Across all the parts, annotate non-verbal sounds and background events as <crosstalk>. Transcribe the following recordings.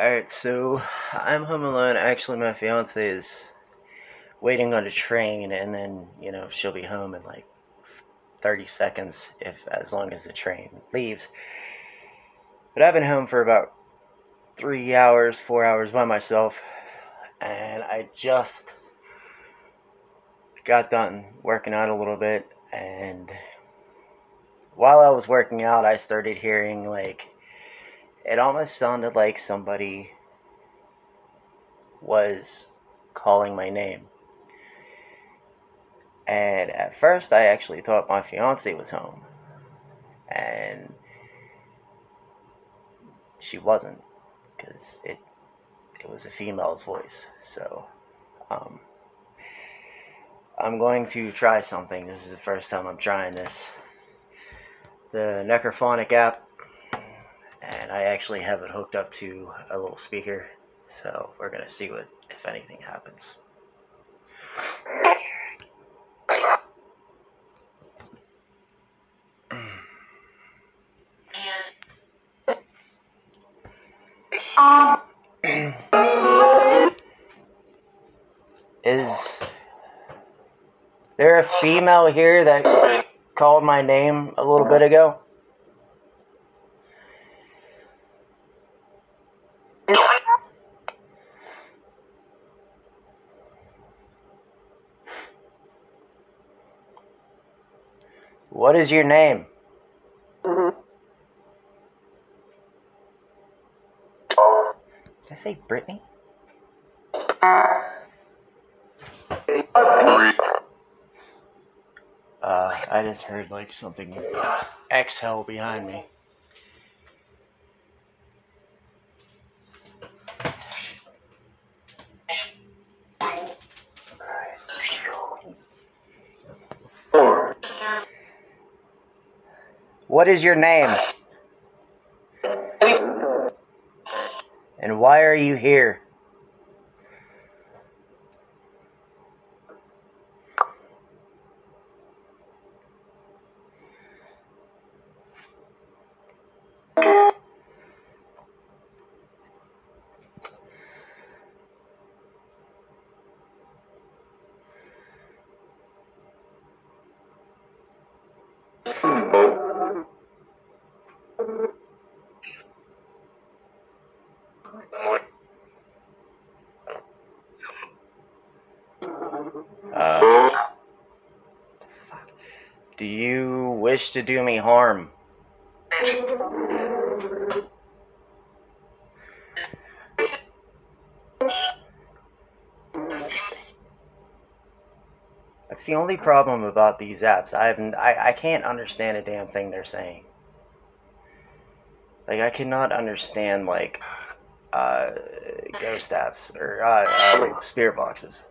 Alright, so I'm home alone. Actually, my fiance is waiting on a train, and then, you know, she'll be home in like 30 seconds, if as long as the train leaves. But I've been home for about three hours, four hours by myself, and I just got done working out a little bit, and while I was working out, I started hearing like it almost sounded like somebody was calling my name. And at first, I actually thought my fiance was home. And she wasn't, because it, it was a female's voice. So, um, I'm going to try something. This is the first time I'm trying this. The Necrophonic app and I actually have it hooked up to a little speaker. So we're gonna see what if anything happens. Is there a female here that called my name a little bit ago What is your name? Did I say Brittany? Uh, I just heard like something exhale behind me. What is your name? And why are you here? Uh, do you wish to do me harm? That's the only problem about these apps. I haven't. I, I can't understand a damn thing they're saying. Like I cannot understand like uh, ghost apps or uh, uh, spirit boxes.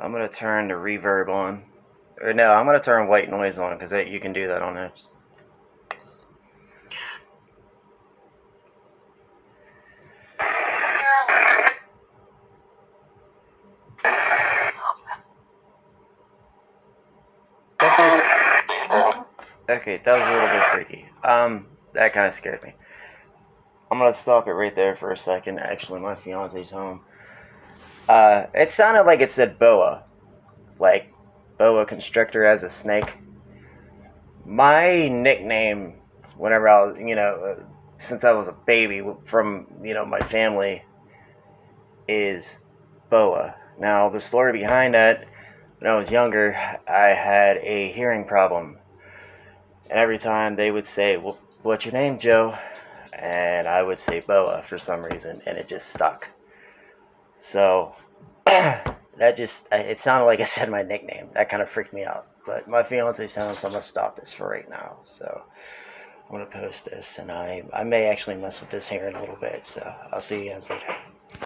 I'm gonna turn the reverb on. Or no, I'm gonna turn white noise on because you can do that on this. Okay, that was a little bit freaky. Um, that kind of scared me. I'm gonna stop it right there for a second. Actually, my fiance's home. Uh, it sounded like it said boa, like boa constrictor as a snake. My nickname, whenever I was, you know, uh, since I was a baby from, you know, my family, is boa. Now, the story behind that, when I was younger, I had a hearing problem. And every time they would say, well, What's your name, Joe? And I would say Boa for some reason, and it just stuck. So <clears throat> that just it sounded like I <laughs> said my nickname. That kind of freaked me out. But my fiance's home, so I'm gonna stop this for right now. So I'm gonna post this, and I I may actually mess with this here in a little bit. So I'll see you guys later.